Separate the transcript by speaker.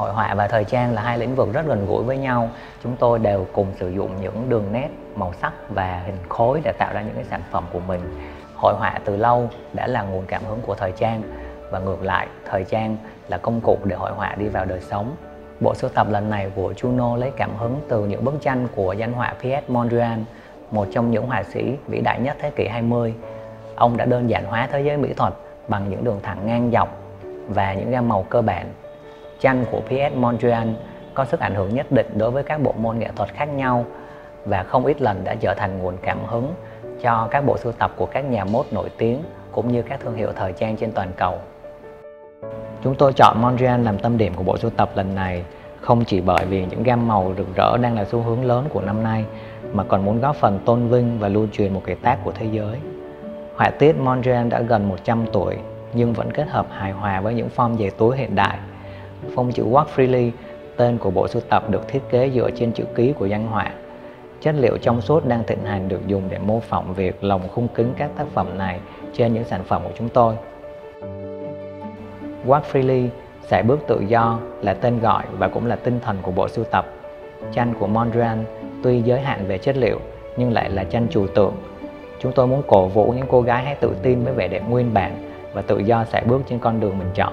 Speaker 1: hội họa và thời trang là hai lĩnh vực rất gần gũi với nhau. Chúng tôi đều cùng sử dụng những đường nét màu sắc và hình khối để tạo ra những cái sản phẩm của mình. Hội họa từ lâu đã là nguồn cảm hứng của thời trang. Và ngược lại, thời trang là công cụ để hội họa đi vào đời sống. Bộ sưu tập lần này của Juno lấy cảm hứng từ những bức tranh của danh họa Piet Mondrian, một trong những họa sĩ vĩ đại nhất thế kỷ 20 ông đã đơn giản hóa thế giới mỹ thuật bằng những đường thẳng ngang dọc và những gam màu cơ bản tranh của PS Mondrian có sức ảnh hưởng nhất định đối với các bộ môn nghệ thuật khác nhau và không ít lần đã trở thành nguồn cảm hứng cho các bộ sưu tập của các nhà mốt nổi tiếng cũng như các thương hiệu thời trang trên toàn cầu. Chúng tôi chọn Mondrian làm tâm điểm của bộ sưu tập lần này không chỉ bởi vì những gam màu rực rỡ đang là xu hướng lớn của năm nay, mà còn muốn góp phần tôn vinh và lưu truyền một cái tác của thế giới. Họa tiết Mondrian đã gần 100 tuổi, nhưng vẫn kết hợp hài hòa với những form dày túi hiện đại. Phông chữ Walk Freely, tên của bộ sưu tập được thiết kế dựa trên chữ ký của danh họa. Chất liệu trong suốt đang thịnh hành được dùng để mô phỏng việc lồng khung kính các tác phẩm này trên những sản phẩm của chúng tôi. Walk Freely, sải bước tự do là tên gọi và cũng là tinh thần của bộ sưu tập. Tranh của Mondrian tuy giới hạn về chất liệu nhưng lại là tranh trừu tượng. Chúng tôi muốn cổ vũ những cô gái hãy tự tin với vẻ đẹp nguyên bản và tự do sải bước trên con đường mình chọn.